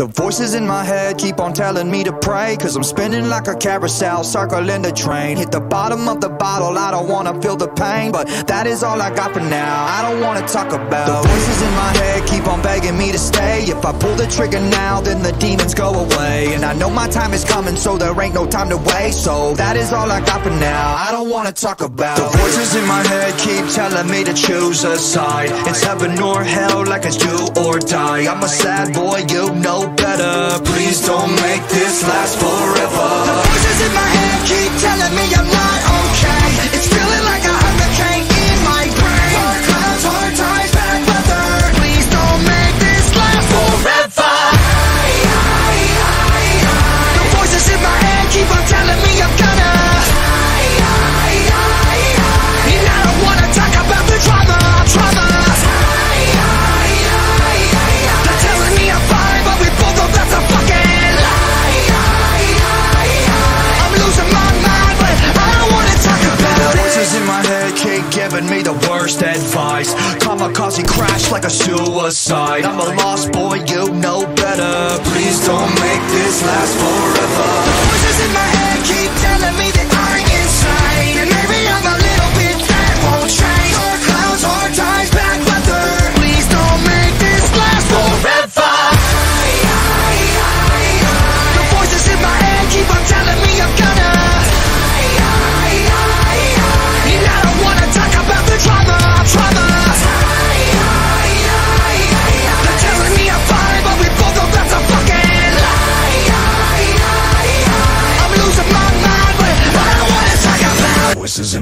The voices in my head keep on telling me to pray Cause I'm spinning like a carousel, circling the train Hit the bottom of the bottle, I don't wanna feel the pain But that is all I got for now, I don't wanna talk about The voices in my head keep on begging me to stay. If I pull the trigger now, then the demons go away. And I know my time is coming, so there ain't no time to waste. So that is all I got for now, I don't wanna talk about The voices in my head keep telling me to choose a side. It's heaven or hell, like it's do or die. I'm a sad boy, you know Please don't make this last forever giving me the worst advice. Kamikaze crash like a suicide. I'm a lost boy, you know better. Please don't make this last forever.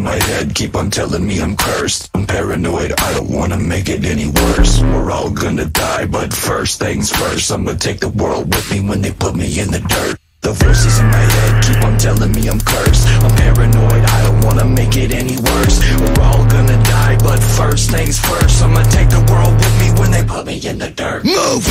My head keep on telling me I'm cursed. I'm paranoid, I don't wanna make it any worse. We're all gonna die, but first things first. I'ma take the world with me when they put me in the dirt. The voices in my head keep on telling me I'm cursed. I'm paranoid, I don't wanna make it any worse. We're all gonna die, but first things first. I'ma take the world with me when they put me in the dirt. Move!